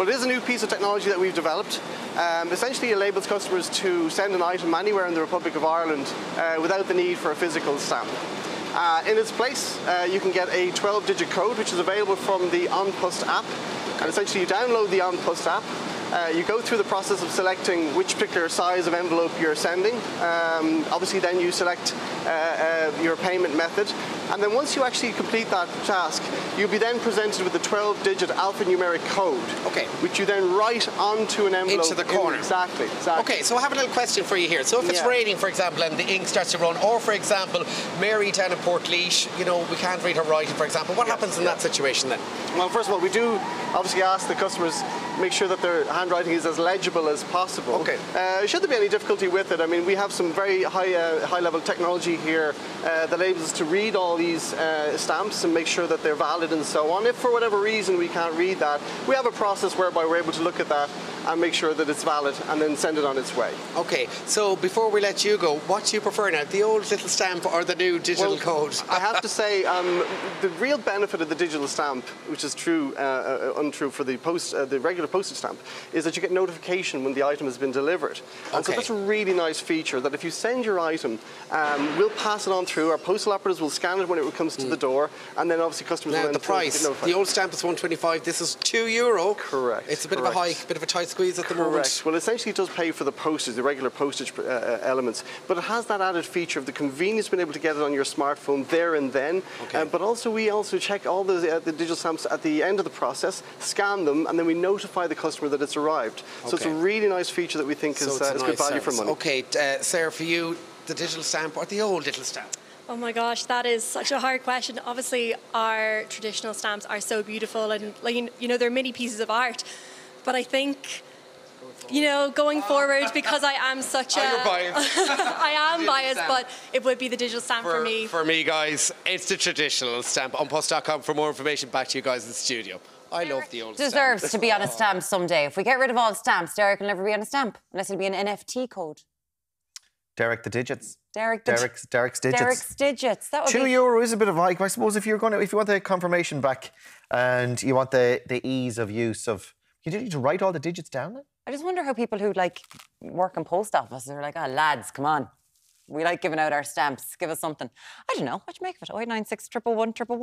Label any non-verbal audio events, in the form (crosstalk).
Well, it is a new piece of technology that we've developed. Um, essentially, it enables customers to send an item anywhere in the Republic of Ireland uh, without the need for a physical stamp. Uh, in its place, uh, you can get a 12-digit code, which is available from the An Post app. And essentially, you download the An Post app, uh, you go through the process of selecting which particular size of envelope you're sending. Um, obviously, then you select uh, uh, your payment method. And then once you actually complete that task, you'll be then presented with a 12-digit alphanumeric code. Okay. Which you then write onto an envelope. Into the corner. exactly, exactly. Okay, so I have a little question for you here. So if it's Yeah. raining, for example, and the ink starts to run, or for example, Mary down in Portlaoise, you know, we can't read her writing, for example, what happens in that situation then? Well, first of all, we do obviously ask the customers make sure that their handwriting is as legible as possible. Okay. Uh, should there be any difficulty with it, I mean, we have some very high uh, high level technology here uh, that enables us to read all these uh, stamps and make sure that they're valid and so on. If for whatever reason we can't read that, we have a process whereby we're able to look at that and make sure that it's valid and then send it on its way. Okay, so before we let you go, what do you prefer now, the old little stamp or the new digital Well, code? I have to say, um, the real benefit of the digital stamp, which is true, uh, uh, untrue for the post, uh, the regular postage stamp, is that you get notification when the item has been delivered. And so that's a really nice feature. That if you send your item, um, we'll pass it on through. Our postal operatives will scan it when it comes to the door, and then obviously customers Now, will the price, the old stamp is 125, this is 2 euro. Correct, It's a bit of a correct. hike, bit of a tight squeeze at the moment. Correct. Well, essentially, it does pay for the postage, the regular postage uh, uh, elements, but it has that added feature of the convenience of being able to get it on your smartphone there and then. Okay. Uh, but also, we also check all the, uh, the digital stamps at the end of the process, scan them, and then we notify the customer that it's arrived. So it's a really nice feature that we think So is, uh, is nice good value for money. Okay, uh, Sarah, for you, the digital stamp or the old little stamp? Oh my gosh, that is such a hard question. Obviously, our traditional stamps are so beautiful, and like you know, they're mini pieces of art. But I think, you know, going forward, because I am such a, Oh, biased. (laughs) I am biased, stamp. but it would be the digital stamp for, me. For me, guys, it's the traditional stamp. An Post.com for more information. Back to you guys in the studio. I love the old stamp. Deserves to be on a stamp someday. If we get rid of all stamps, Deric will never be on a stamp unless it'll be an NFT code. Deric the digits. Deric, the Deric's, Deric's digits. Deric's digits. That would Two be. euro is a bit of a hike, I suppose. If you're going to, if you want the confirmation back, and you want the the ease of use of, you didn't need to write all the digits down. Then? I just wonder how people who like work in post offices are like, ah, lads, come on. We like giving out our stamps. Give us something. I don't know. What you make of it? 096 111 111.